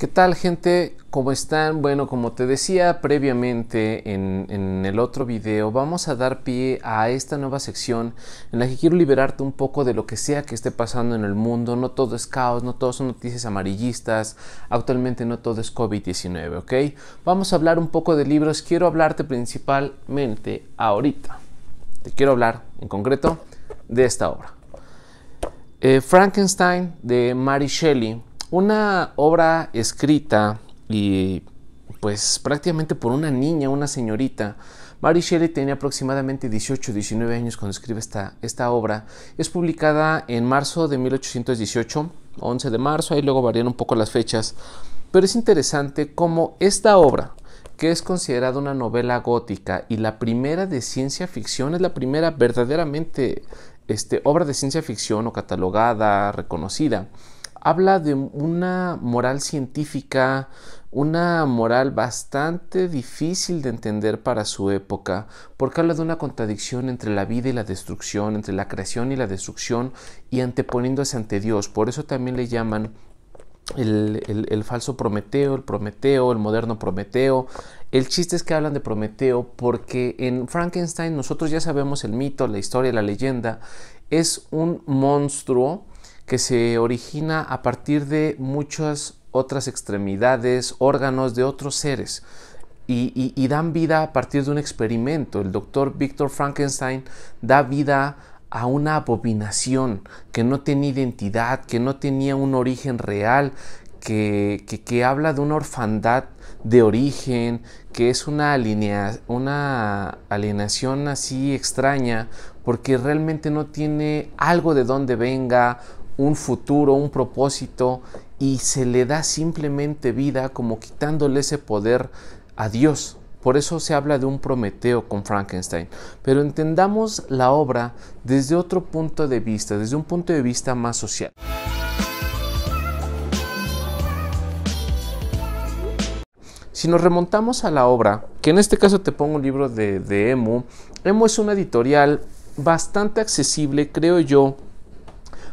¿Qué tal gente? ¿Cómo están? Bueno, como te decía previamente en, el otro video, vamos a dar pie a esta nueva sección en la que quiero liberarte un poco de lo que sea que esté pasando en el mundo. No todo es caos, no todo son noticias amarillistas, actualmente no todo es COVID-19, ¿ok? Vamos a hablar un poco de libros, quiero hablarte principalmente ahorita. Te quiero hablar en concreto de esta obra. Eh, Frankenstein de Mary Shelley una obra escrita y pues prácticamente por una niña, una señorita. Mary Shelley tenía aproximadamente 18 19 años cuando escribe esta, esta obra. Es publicada en marzo de 1818, 11 de marzo, ahí luego varían un poco las fechas. Pero es interesante cómo esta obra, que es considerada una novela gótica y la primera de ciencia ficción, es la primera verdaderamente este, obra de ciencia ficción o catalogada, reconocida habla de una moral científica, una moral bastante difícil de entender para su época, porque habla de una contradicción entre la vida y la destrucción, entre la creación y la destrucción, y anteponiéndose ante Dios. Por eso también le llaman el, falso Prometeo, el Prometeo, el moderno Prometeo. El chiste es que hablan de Prometeo porque en Frankenstein nosotros ya sabemos el mito, la historia, la leyenda. Es un monstruo que se origina a partir de muchas otras extremidades, órganos de otros seres. Y, dan vida a partir de un experimento. El doctor Victor Frankenstein da vida a una abominación que no tenía identidad, que no tenía un origen real, que, que, habla de una orfandad de origen, que es una, alinea, una alienación así extraña, porque realmente no tiene algo de dónde venga, un futuro, un propósito y se le da simplemente vida como quitándole ese poder a Dios. Por eso se habla de un Prometeo con Frankenstein. Pero entendamos la obra desde otro punto de vista, desde un punto de vista más social. Si nos remontamos a la obra, que en este caso te pongo un libro de, de Emu, Emu es una editorial bastante accesible, creo yo,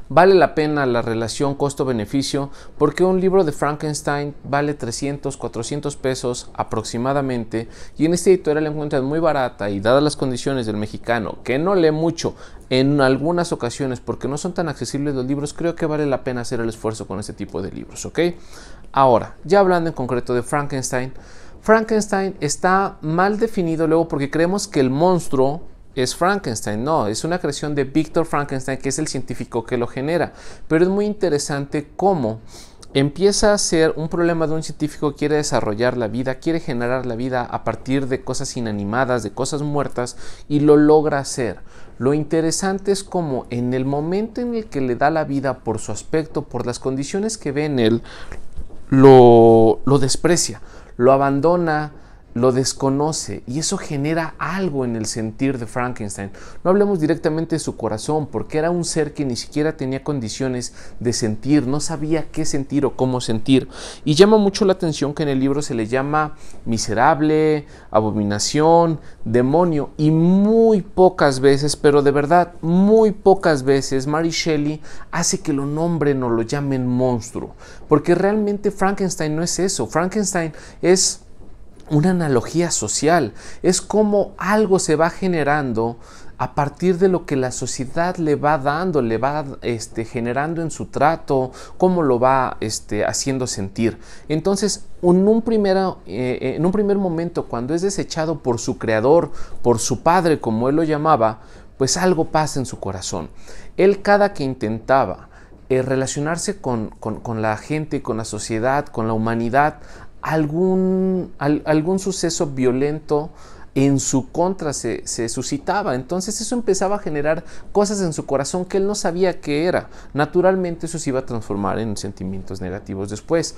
Vale la pena la relación costo-beneficio porque un libro de Frankenstein vale 300, 400 pesos aproximadamente y en este editorial la encuentras muy barata y dadas las condiciones del mexicano que no lee mucho en algunas ocasiones porque no son tan accesibles los libros, creo que vale la pena hacer el esfuerzo con este tipo de libros, ¿ok? Ahora, ya hablando en concreto de Frankenstein, Frankenstein está mal definido luego porque creemos que el monstruo es Frankenstein, no, es una creación de Víctor Frankenstein, que es el científico que lo genera. Pero es muy interesante cómo empieza a ser un problema de un científico que quiere desarrollar la vida, quiere generar la vida a partir de cosas inanimadas, de cosas muertas, y lo logra hacer. Lo interesante es cómo en el momento en el que le da la vida por su aspecto, por las condiciones que ve en él, lo, lo desprecia, lo abandona, lo desconoce y eso genera algo en el sentir de Frankenstein. No hablemos directamente de su corazón porque era un ser que ni siquiera tenía condiciones de sentir, no sabía qué sentir o cómo sentir. Y llama mucho la atención que en el libro se le llama miserable, abominación, demonio y muy pocas veces, pero de verdad muy pocas veces Mary Shelley hace que lo nombren o lo llamen monstruo, porque realmente Frankenstein no es eso, Frankenstein es una analogía social, es como algo se va generando a partir de lo que la sociedad le va dando, le va este, generando en su trato, cómo lo va este, haciendo sentir. Entonces, en un, eh, en un primer momento, cuando es desechado por su creador, por su padre, como él lo llamaba, pues algo pasa en su corazón. Él cada que intentaba eh, relacionarse con, con la gente, con la sociedad, con la humanidad, algún, algún suceso violento en su contra se, se, suscitaba. Entonces eso empezaba a generar cosas en su corazón que él no sabía qué era. Naturalmente eso se iba a transformar en sentimientos negativos después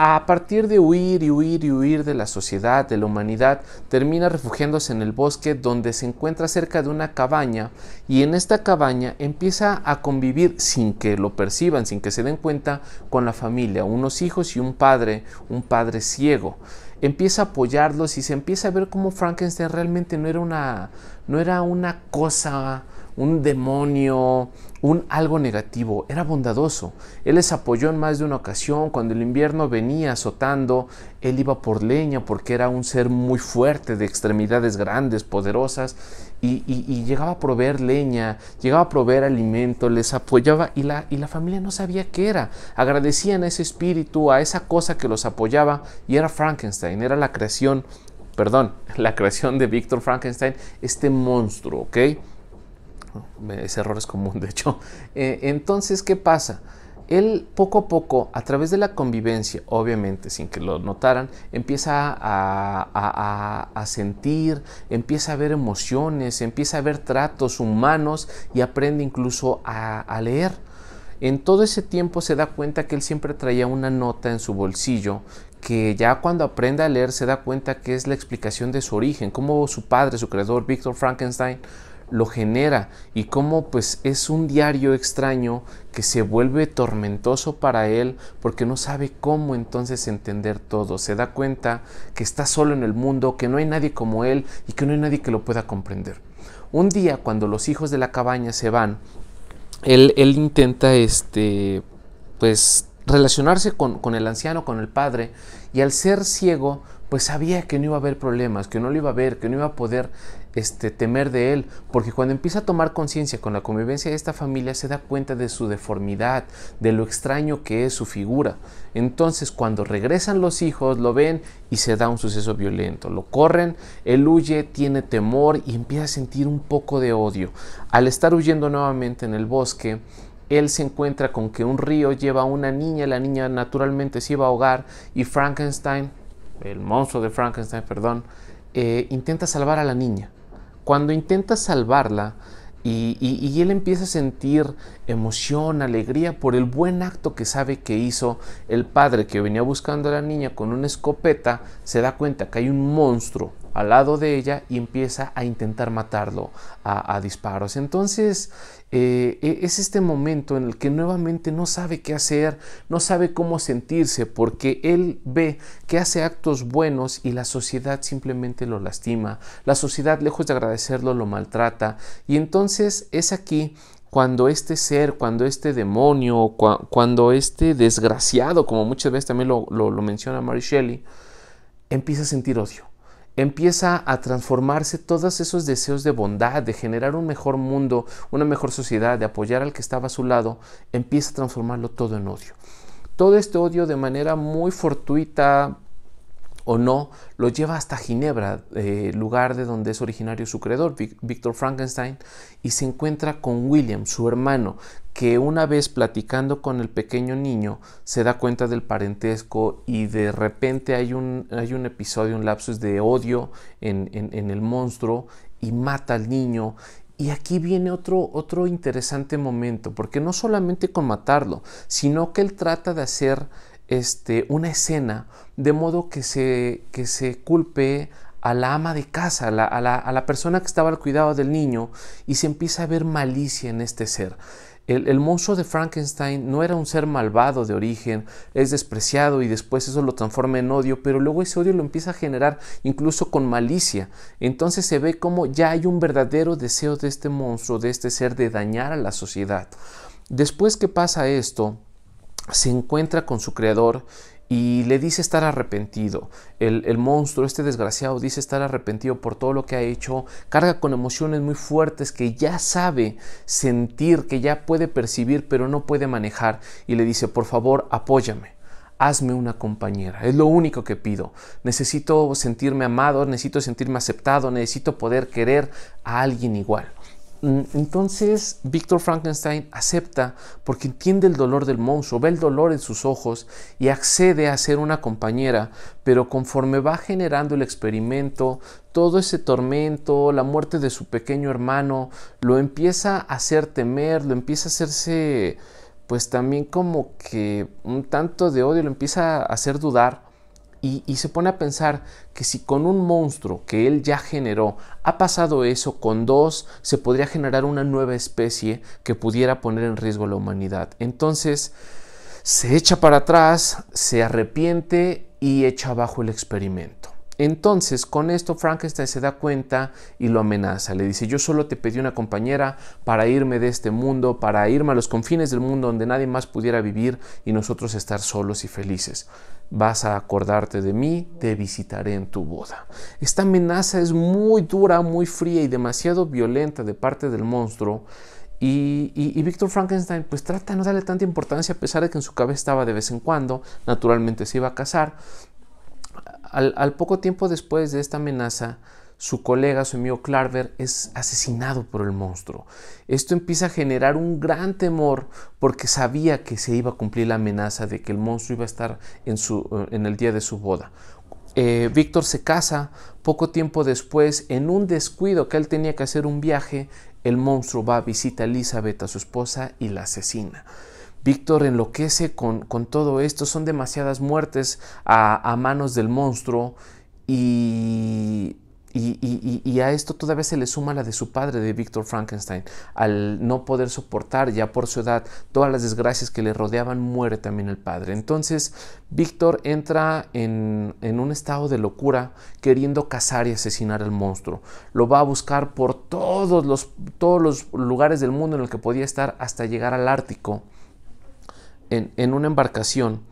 a partir de huir y huir y huir de la sociedad, de la humanidad, termina refugiándose en el bosque donde se encuentra cerca de una cabaña y en esta cabaña empieza a convivir sin que lo perciban, sin que se den cuenta con la familia, unos hijos y un padre, un padre ciego. Empieza a apoyarlos y se empieza a ver cómo Frankenstein realmente no era una, no era una cosa un demonio, un algo negativo, era bondadoso. Él les apoyó en más de una ocasión, cuando el invierno venía azotando, él iba por leña porque era un ser muy fuerte, de extremidades grandes, poderosas, y, llegaba a proveer leña, llegaba a proveer alimento, les apoyaba y la, y la familia no sabía qué era. Agradecían a ese espíritu, a esa cosa que los apoyaba, y era Frankenstein, era la creación, perdón, la creación de Víctor Frankenstein, este monstruo, ¿ok? Ese error es común, de hecho. Eh, entonces, ¿qué pasa? Él poco a poco, a través de la convivencia, obviamente sin que lo notaran, empieza a, sentir, empieza a ver emociones, empieza a ver tratos humanos y aprende incluso a leer. En todo ese tiempo se da cuenta que él siempre traía una nota en su bolsillo que ya cuando aprende a leer se da cuenta que es la explicación de su origen, cómo su padre, su creador, Víctor Frankenstein, lo genera y cómo pues es un diario extraño que se vuelve tormentoso para él porque no sabe cómo entonces entender todo. Se da cuenta que está solo en el mundo, que no hay nadie como él y que no hay nadie que lo pueda comprender. Un día cuando los hijos de la cabaña se van, él, él intenta este pues relacionarse con, con el anciano, con el padre, y al ser ciego, pues sabía que no iba a haber problemas, que no lo iba a ver, que no iba a poder este, temer de él, porque cuando empieza a tomar conciencia con la convivencia de esta familia se da cuenta de su deformidad, de lo extraño que es su figura. Entonces cuando regresan los hijos lo ven y se da un suceso violento, lo corren, él huye, tiene temor y empieza a sentir un poco de odio. Al estar huyendo nuevamente en el bosque, él se encuentra con que un río lleva a una niña, la niña naturalmente se iba a ahogar y Frankenstein, el monstruo de Frankenstein, perdón, eh, intenta salvar a la niña. Cuando intenta salvarla y, él empieza a sentir emoción, alegría por el buen acto que sabe que hizo el padre que venía buscando a la niña con una escopeta, se da cuenta que hay un monstruo al lado de ella y empieza a intentar matarlo a disparos. Entonces, eh, e, es este momento en el que nuevamente no sabe qué hacer, no sabe cómo sentirse, porque él ve que hace actos buenos y la sociedad simplemente lo lastima. La sociedad, lejos de agradecerlo, lo maltrata. Y entonces es aquí cuando este ser, cuando este demonio, cuando este desgraciado, como muchas veces también lo, lo menciona Mary Shelley, empieza a sentir odio empieza a transformarse todos esos deseos de bondad, de generar un mejor mundo, una mejor sociedad, de apoyar al que estaba a su lado, empieza a transformarlo todo en odio. Todo este odio de manera muy fortuita, o no, lo lleva hasta Ginebra, eh, lugar de donde es originario su creador, Víctor Frankenstein, y se encuentra con William, su hermano, que una vez platicando con el pequeño niño se da cuenta del parentesco y de repente hay un, hay un episodio, un lapsus de odio en, en el monstruo y mata al niño. Y aquí viene otro, otro interesante momento, porque no solamente con matarlo, sino que él trata de hacer este, una escena de modo que se, que se culpe a la ama de casa, a la, a, la, persona que estaba al cuidado del niño y se empieza a ver malicia en este ser. El, el, monstruo de Frankenstein no era un ser malvado de origen, es despreciado y después eso lo transforma en odio, pero luego ese odio lo empieza a generar incluso con malicia. Entonces se ve como ya hay un verdadero deseo de este monstruo, de este ser, de dañar a la sociedad. Después que pasa esto, se encuentra con su creador y le dice estar arrepentido. El, monstruo, este desgraciado, dice estar arrepentido por todo lo que ha hecho, carga con emociones muy fuertes que ya sabe sentir, que ya puede percibir, pero no puede manejar, y le dice, por favor, apóyame. Hazme una compañera, es lo único que pido. Necesito sentirme amado, necesito sentirme aceptado, necesito poder querer a alguien igual. Mm, entonces Víctor Frankenstein acepta porque entiende el dolor del monstruo, ve el dolor en sus ojos y accede a ser una compañera, pero conforme va generando el experimento, todo ese tormento, la muerte de su pequeño hermano, lo empieza a hacer temer, lo empieza a hacerse pues también como que un tanto de odio, lo empieza a hacer dudar y, se pone a pensar que si con un monstruo que él ya generó ha pasado eso, con dos se podría generar una nueva especie que pudiera poner en riesgo a la humanidad. Entonces se echa para atrás, se arrepiente y echa abajo el experimento. Entonces, con esto Frankenstein se da cuenta y lo amenaza. Le dice, yo solo te pedí una compañera para irme de este mundo, para irme a los confines del mundo donde nadie más pudiera vivir y nosotros estar solos y felices. Vas a acordarte de mí, te visitaré en tu boda. Esta amenaza es muy dura, muy fría y demasiado violenta de parte del monstruo. Y, y, Víctor Frankenstein pues trata de no darle tanta importancia a pesar de que en su cabeza estaba de vez en cuando, naturalmente se iba a casar, al, poco tiempo después de esta amenaza, su colega, su amigo Clarver, es asesinado por el monstruo. Esto empieza a generar un gran temor porque sabía que se iba a cumplir la amenaza de que el monstruo iba a estar en, su, en el día de su boda. Eh, Víctor se casa, poco tiempo después, en un descuido que él tenía que hacer un viaje, el monstruo va a visitar a Elizabeth, a su esposa, y la asesina. Víctor enloquece con, con, todo esto, son demasiadas muertes a, manos del monstruo y, y, a esto todavía se le suma la de su padre, de Víctor Frankenstein. Al no poder soportar ya por su edad todas las desgracias que le rodeaban, muere también el padre. Entonces Víctor entra en, en un estado de locura queriendo cazar y asesinar al monstruo. Lo va a buscar por todos los, todos los lugares del mundo en el que podía estar hasta llegar al Ártico en, una embarcación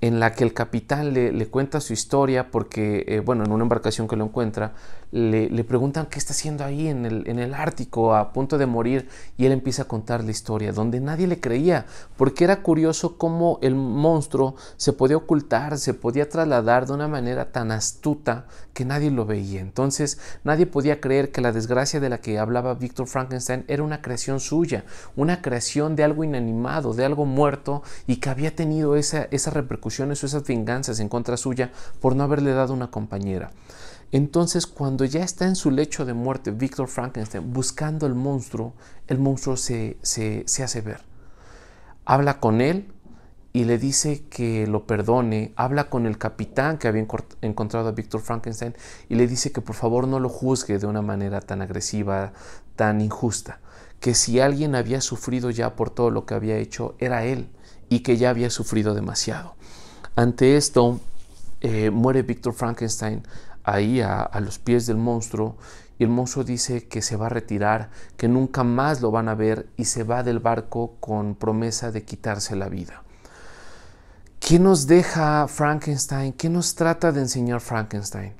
en la que el capitán le, cuenta su historia porque, eh, bueno, en una embarcación que lo encuentra, le, preguntan qué está haciendo ahí en el, Ártico a punto de morir y él empieza a contar la historia, donde nadie le creía, porque era curioso cómo el monstruo se podía ocultar, se podía trasladar de una manera tan astuta que nadie lo veía. Entonces nadie podía creer que la desgracia de la que hablaba Víctor Frankenstein era una creación suya, una creación de algo inanimado, de algo muerto y que había tenido esa, esas repercusiones o esas venganzas en contra suya por no haberle dado una compañera. Entonces, cuando ya está en su lecho de muerte, Víctor Frankenstein, buscando el monstruo, el monstruo se, se, hace ver. Habla con él y le dice que lo perdone. Habla con el capitán que había encontrado a Víctor Frankenstein y le dice que por favor no lo juzgue de una manera tan agresiva, tan injusta. Que si alguien había sufrido ya por todo lo que había hecho, era él y que ya había sufrido demasiado. Ante esto, eh, muere Víctor Frankenstein ahí a, los pies del monstruo y el monstruo dice que se va a retirar, que nunca más lo van a ver y se va del barco con promesa de quitarse la vida. ¿Qué nos deja Frankenstein? ¿Qué nos trata de enseñar Frankenstein?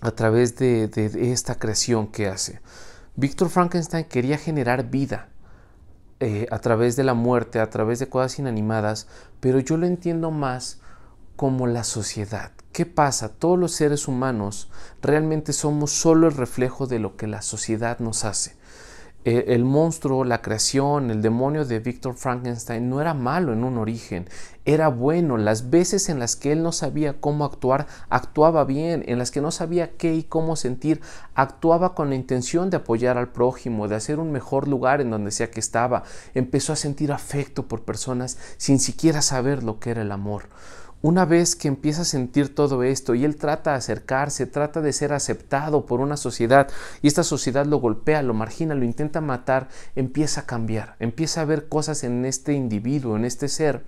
A través de, esta creación que hace. Víctor Frankenstein quería generar vida eh, a través de la muerte, a través de cosas inanimadas, pero yo lo entiendo más como la sociedad. ¿Qué pasa? Todos los seres humanos realmente somos solo el reflejo de lo que la sociedad nos hace. E, el, monstruo, la creación, el demonio de Víctor Frankenstein no era malo en un origen, era bueno. Las veces en las que él no sabía cómo actuar, actuaba bien. En las que no sabía qué y cómo sentir, actuaba con la intención de apoyar al prójimo, de hacer un mejor lugar en donde sea que estaba. Empezó a sentir afecto por personas sin siquiera saber lo que era el amor. Una vez que empieza a sentir todo esto y él trata de acercarse, trata de ser aceptado por una sociedad y esta sociedad lo golpea, lo margina, lo intenta matar, empieza a cambiar, empieza a ver cosas en este individuo, en este ser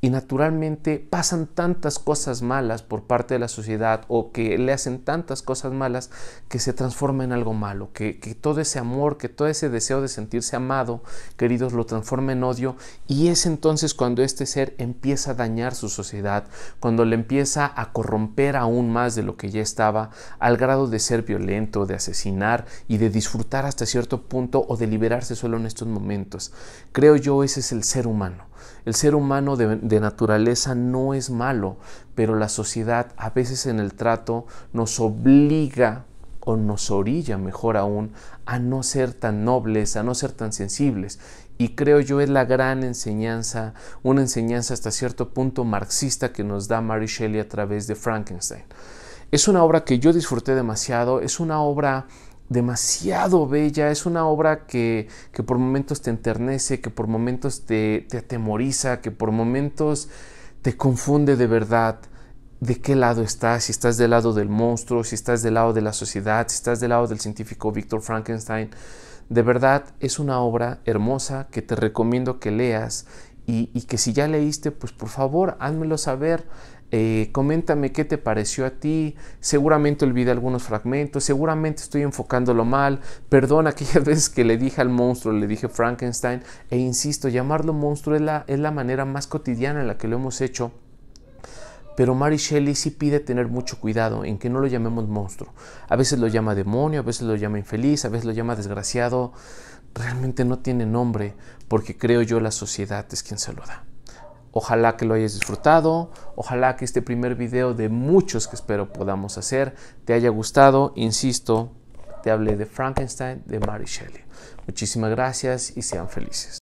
y naturalmente pasan tantas cosas malas por parte de la sociedad o que le hacen tantas cosas malas que se transforma en algo malo, que, todo ese amor, que todo ese deseo de sentirse amado, queridos, lo transforma en odio y es entonces cuando este ser empieza a dañar su sociedad, cuando le empieza a corromper aún más de lo que ya estaba, al grado de ser violento, de asesinar y de disfrutar hasta cierto punto o de liberarse solo en estos momentos. Creo yo ese es el ser humano. El ser humano de, naturaleza no es malo, pero la sociedad a veces en el trato nos obliga o nos orilla, mejor aún, a no ser tan nobles, a no ser tan sensibles. Y creo yo es la gran enseñanza, una enseñanza hasta cierto punto marxista que nos da Mary Shelley a través de Frankenstein. Es una obra que yo disfruté demasiado, es una obra demasiado bella, es una obra que, por momentos te enternece, que por momentos te, te atemoriza, que por momentos te confunde de verdad de qué lado estás, si estás del lado del monstruo, si estás del lado de la sociedad, si estás del lado del científico Víctor Frankenstein. De verdad es una obra hermosa que te recomiendo que leas y, y, que si ya leíste, pues por favor házmelo saber Eh, coméntame qué te pareció a ti. Seguramente olvidé algunos fragmentos. Seguramente estoy enfocándolo mal. Perdona aquellas veces que le dije al monstruo, le dije Frankenstein. E insisto, llamarlo monstruo es la, es la manera más cotidiana en la que lo hemos hecho. Pero Mary Shelley sí pide tener mucho cuidado en que no lo llamemos monstruo. A veces lo llama demonio, a veces lo llama infeliz, a veces lo llama desgraciado. Realmente no tiene nombre porque creo yo la sociedad es quien se lo da. Ojalá que lo hayas disfrutado, ojalá que este primer video de muchos que espero podamos hacer te haya gustado. Insisto, te hablé de Frankenstein de Mary Shelley. Muchísimas gracias y sean felices.